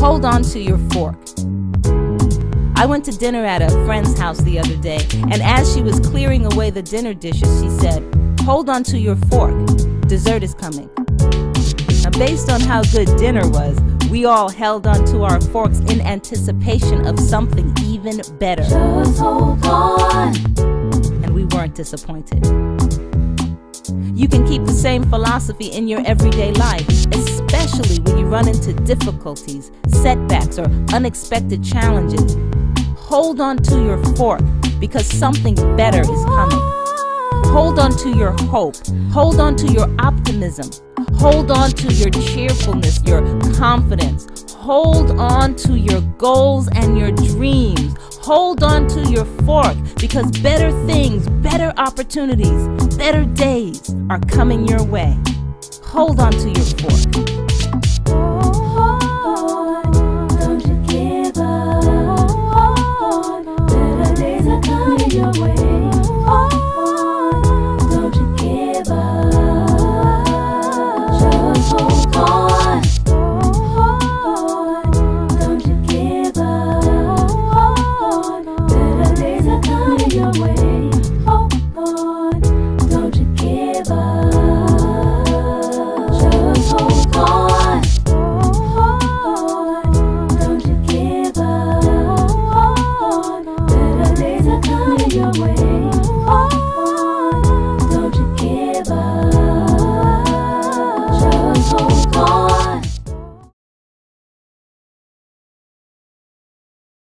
Hold on to your fork. I went to dinner at a friend's house the other day, and as she was clearing away the dinner dishes, she said, Hold on to your fork. Dessert is coming. Now, based on how good dinner was, we all held onto our forks in anticipation of something even better. Just hold on. And we weren't disappointed. You can keep the same philosophy in your everyday life, especially run into difficulties, setbacks, or unexpected challenges. Hold on to your fork because something better is coming. Hold on to your hope. Hold on to your optimism. Hold on to your cheerfulness, your confidence. Hold on to your goals and your dreams. Hold on to your fork because better things, better opportunities, better days are coming your way.